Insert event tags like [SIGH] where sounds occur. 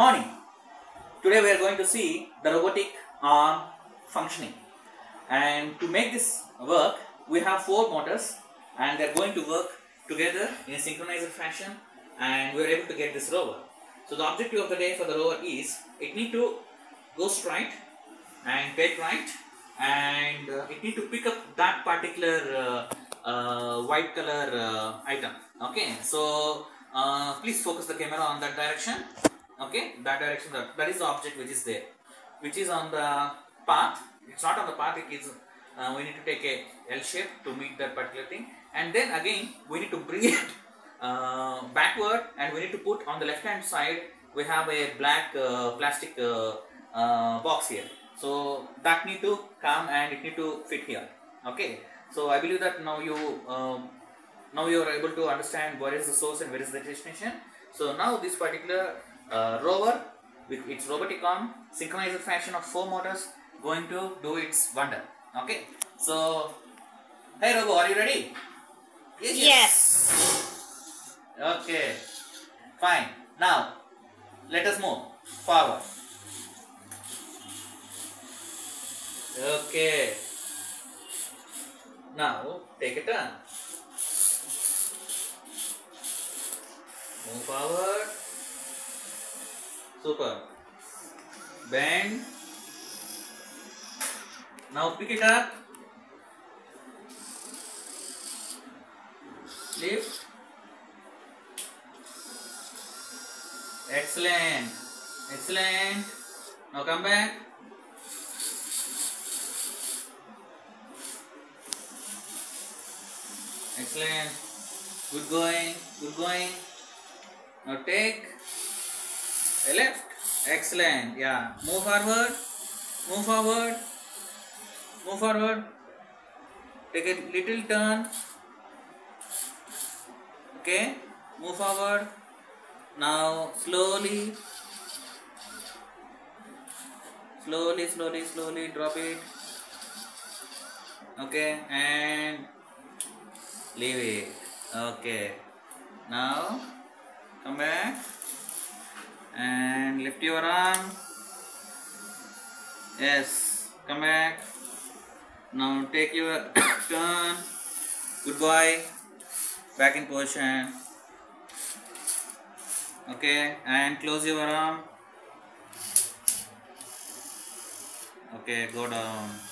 Morning. Today we are going to see the robotic arm functioning. And to make this work, we have four motors and they are going to work together in a synchronized fashion and we are able to get this rover. So the objective of the day for the rover is it need to go straight and take right and uh, it need to pick up that particular uh, uh, white color uh, item okay so uh, please focus the camera on that direction okay? That direction that, that is the object which is there. Which is on the path. It's not on the path it is uh, we need to take a L shape to meet that particular thing. And then again we need to bring it [LAUGHS] uh, backward and we need to put on the left hand side we have a black uh, plastic uh, uh, box here. So that need to come and it need to fit here. Okay? So i believe that now you um, now you are able to understand where is the source and where is the destination. So now this particular uh, rover with its robotic arm synchronized fashion of four motors going to do its wonder. Okay? So hey robo are you ready? Yes. okay. Fine. Now let us move forward. Okay. Now take a turn. Move forward super bend now pick it up lift excellent excellent now come back excellent good going good going now take left. Excellent. Yeah. Move forward. Move forward. Move forward. Take a little turn. Okay. Move forward. Now slowly. Slowly slowly slowly drop it. Okay. And leave it. Okay. Now come back and lift your arm. Yes. Come back. Now take your [COUGHS] turn. Good boy. Back in position. Okay. And close your arm. Okay. Go down